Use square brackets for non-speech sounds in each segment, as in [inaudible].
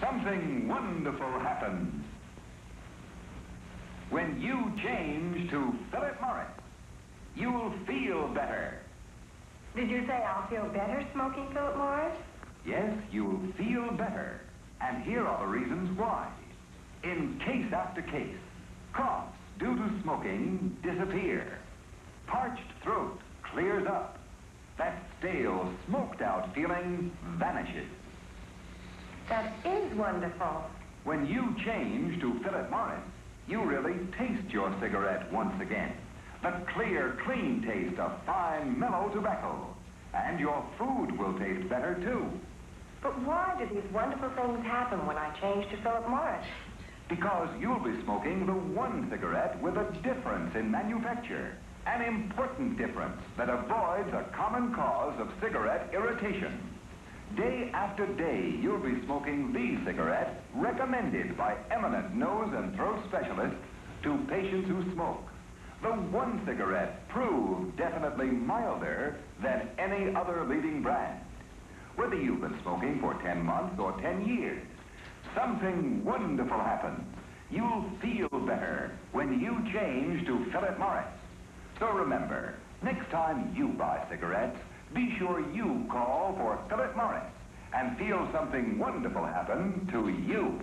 Something wonderful happens when you change to Philip Morris. You'll feel better. Did you say I'll feel better smoking Philip Morris? Yes, you'll feel better. And here are the reasons why. In case after case, coughs due to smoking disappear. Parched throat clears up. That stale, smoked out feeling vanishes. That is wonderful. When you change to Philip Morris, you really taste your cigarette once again. The clear, clean taste of fine, mellow tobacco. And your food will taste better, too. But why do these wonderful things happen when I change to Philip Morris? Because you'll be smoking the one cigarette with a difference in manufacture. An important difference that avoids a common cause of cigarette irritation. Day after day, you'll be smoking the cigarette recommended by eminent nose and throat specialists to patients who smoke. The one cigarette proved definitely milder than any other leading brand. Whether you've been smoking for 10 months or 10 years, something wonderful happens. You'll feel better when you change to Philip Morris. So remember, next time you buy cigarettes, be sure you call for Philip Morris and feel something wonderful happen to you.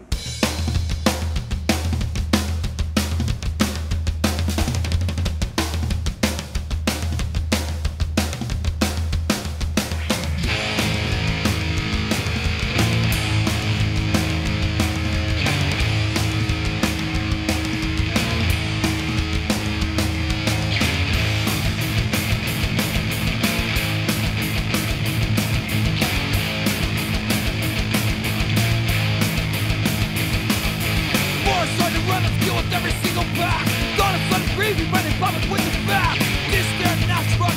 Of some gravy, but in public with the. This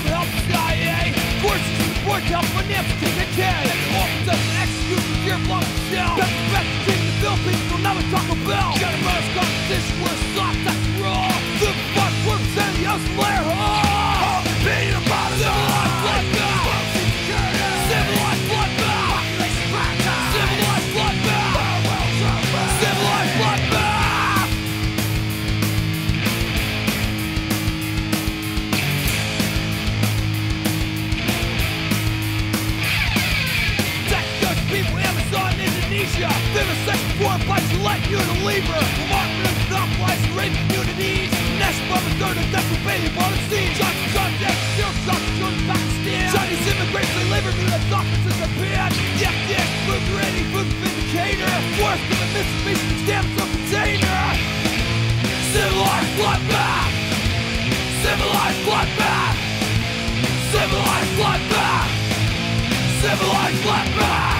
to help the CIA. To help finance KKK. And ready, food vindicator. Worse than the Mitsubishi stamps of container. Civilized bloodbath. Civilized bloodbath. Civilized bloodbath. Civilized bloodbath.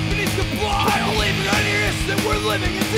Of companies goodbye. I believe in any innocent, we're living in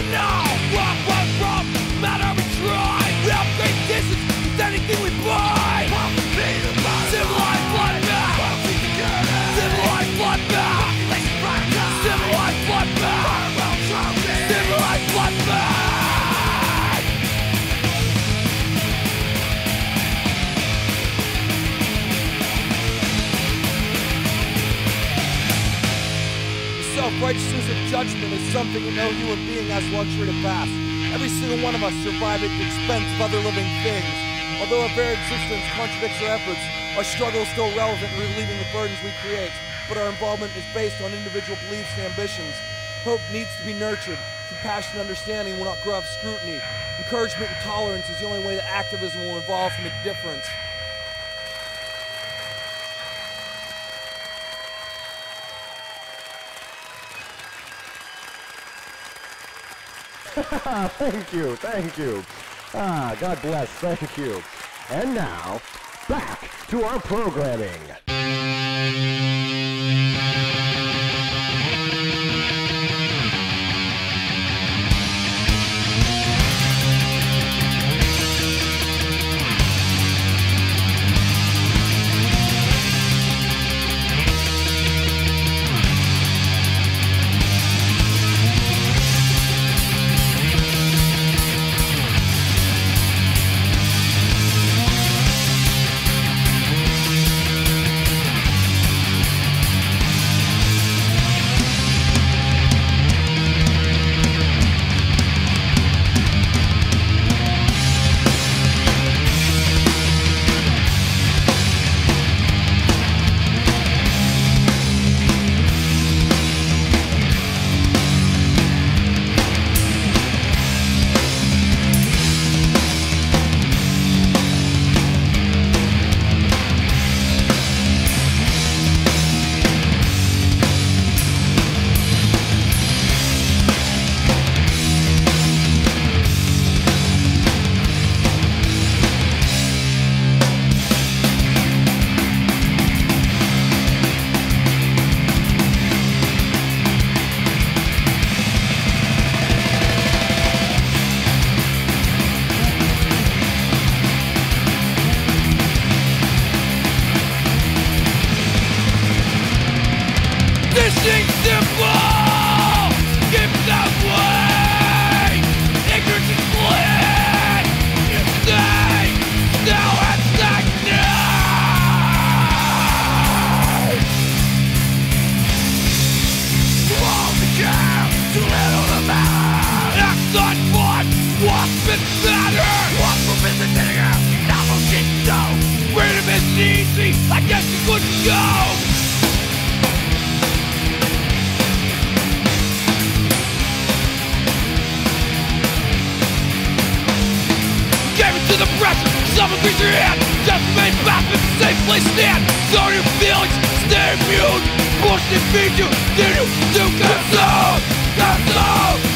The self-righteousness of judgment is something no human being has luxury to pass. Every single one of us survive at the expense of other living things. Although our very existence contradicts our efforts, our struggle is still relevant in relieving the burdens we create. But our involvement is based on individual beliefs and ambitions. Hope needs to be nurtured. Compassion and understanding will not grow of scrutiny. Encouragement and tolerance is the only way that activism will evolve from indifference. [laughs] thank you, thank you. Ah, God bless, thank you. And now, back to our programming. Think simple. Stop and beat your hand Just made back and safely stand Zone your feelings, stay immune. Force defeat you, did you? Do consume Consume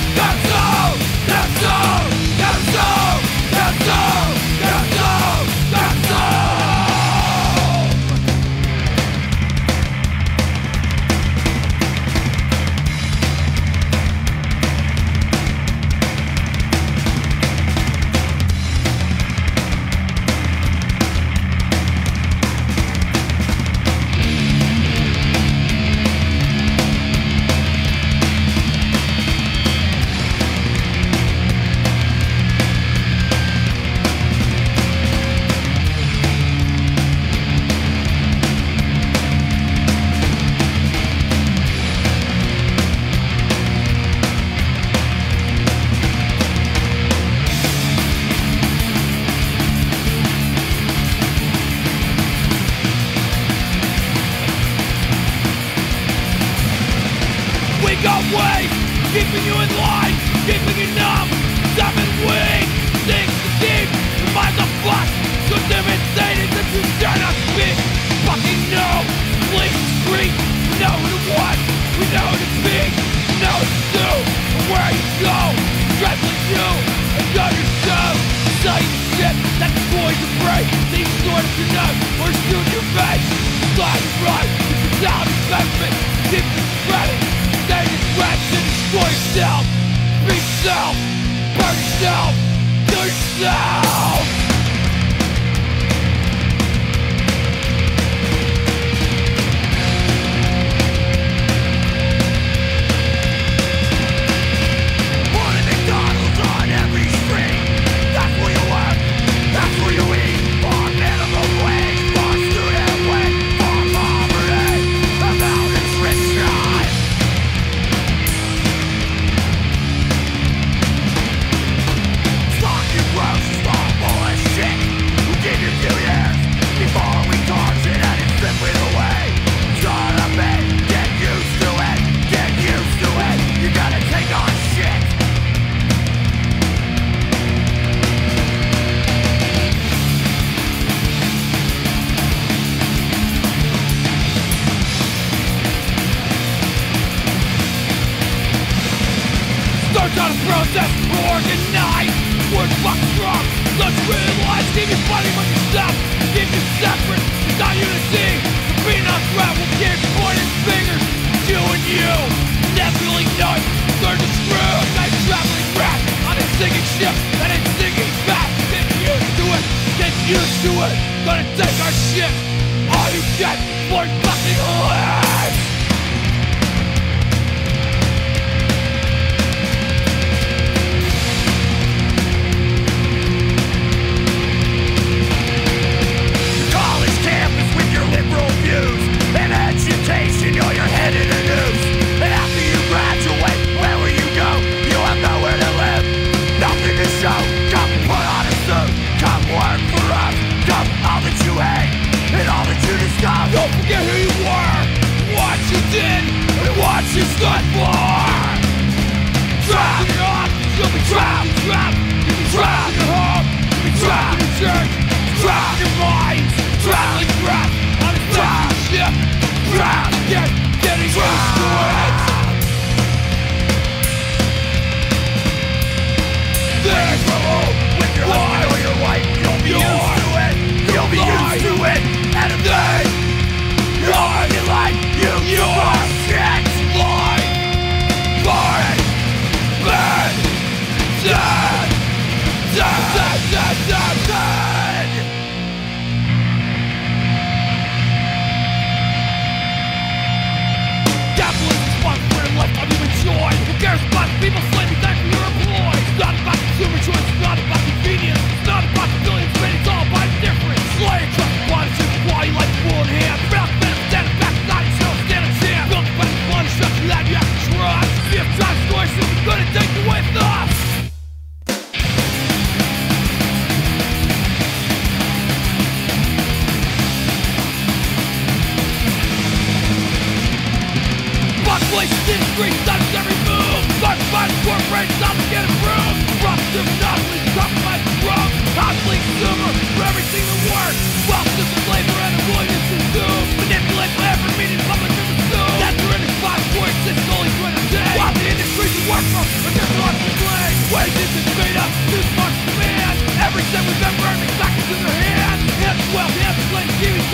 fingers, you you. Definitely not, learn to screw. I'm traveling on a sinking ship and it's sinking fast. Get used to it, get used to it. Gonna take our shit, all you get. Police discreet steps every move. Five five corporate stops get improved Rocks of knowledge, top five drunk Hostly consumer for everything to work Wealth is flavor and avoidance is doom Manipulate every meaning public is assumed. That's your it's five points, it's only going to take While the industries you work for are just lost to play. Wages is made up, this much demand Every cent we've ever earned, exactly in their hand. Hands well, hands playing TV's